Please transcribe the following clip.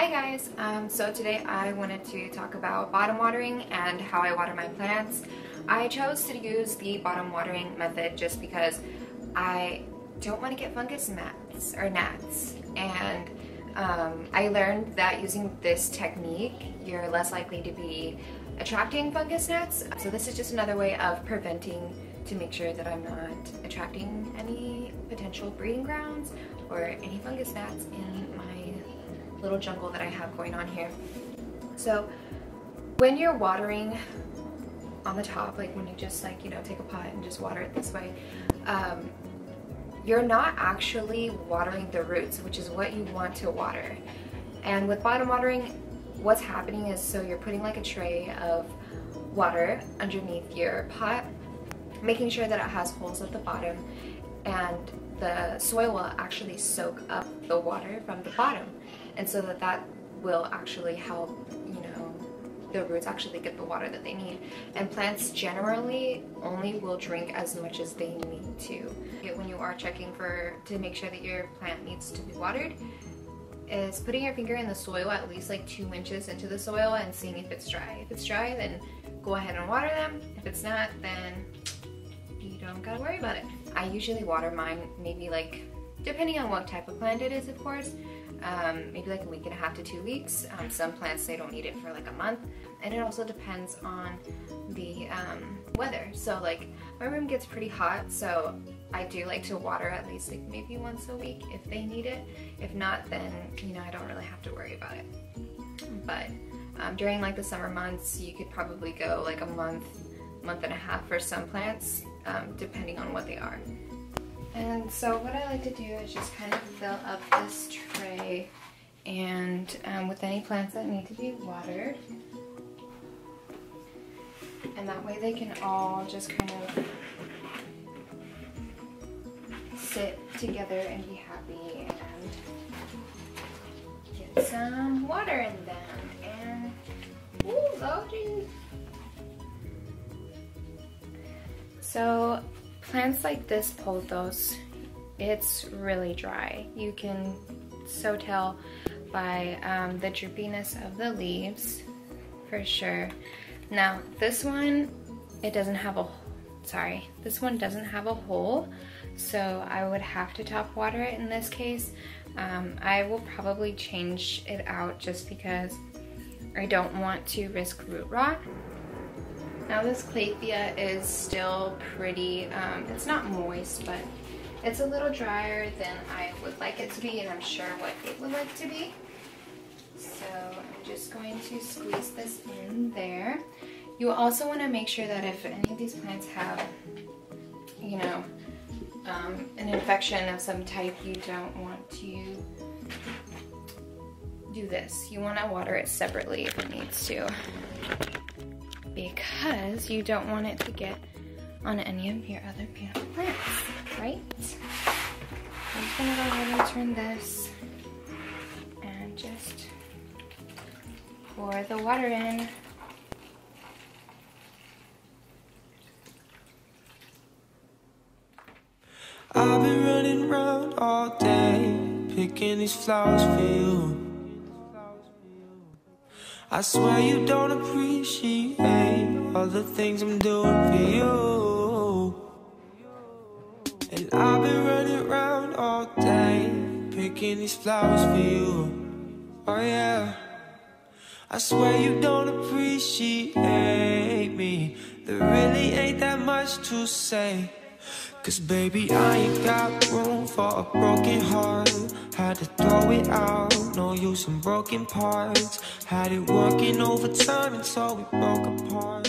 Hi guys, um, so today I wanted to talk about bottom watering and how I water my plants. I chose to use the bottom watering method just because I don't want to get fungus gnats or gnats and um, I learned that using this technique you're less likely to be attracting fungus gnats. So this is just another way of preventing to make sure that I'm not attracting any potential breeding grounds or any fungus gnats in my little jungle that I have going on here. So when you're watering on the top, like when you just like, you know, take a pot and just water it this way, um, you're not actually watering the roots, which is what you want to water. And with bottom watering, what's happening is so you're putting like a tray of water underneath your pot, making sure that it has holes at the bottom and the soil will actually soak up the water from the bottom. And so that that will actually help, you know, the roots actually get the water that they need. And plants generally only will drink as much as they need to. When you are checking for, to make sure that your plant needs to be watered, is putting your finger in the soil at least like two inches into the soil and seeing if it's dry. If it's dry, then go ahead and water them. If it's not, then you don't gotta worry about it. I usually water mine maybe like, depending on what type of plant it is, of course, um, maybe like a week and a half to two weeks. Um, some plants, they don't need it for like a month. And it also depends on the um, weather. So like my room gets pretty hot, so I do like to water at least like maybe once a week if they need it. If not, then, you know, I don't really have to worry about it. But um, during like the summer months, you could probably go like a month, month and a half for some plants, um, depending on what they are. And so what I like to do is just kind of fill up this tray and um, with any plants that need to be watered. And that way they can all just kind of sit together and be happy and get some water in them. And, ooh, loading. So plants like this pothos, it's really dry. You can so tell by um, the droopiness of the leaves for sure. Now this one, it doesn't have a, sorry, this one doesn't have a hole, so I would have to top water it in this case. Um, I will probably change it out just because I don't want to risk root rot. Now this Calathea is still pretty, um, it's not moist, but it's a little drier than I would like it to be, and I'm sure what it would like to be. So I'm just going to squeeze this in there. You also want to make sure that if any of these plants have, you know, um, an infection of some type, you don't want to do this. You want to water it separately if it needs to because you don't want it to get on any of your other plants, right? I'm just gonna go ahead and turn this and just pour the water in. I've been running around all day, picking these flowers for you. I swear you don't appreciate the things I'm doing for you. And I've been running around all day, picking these flowers for you. Oh yeah. I swear you don't appreciate me. There really ain't that much to say. Cause baby, I ain't got room for a broken heart Had to throw it out, no use in broken parts Had it working overtime until we broke apart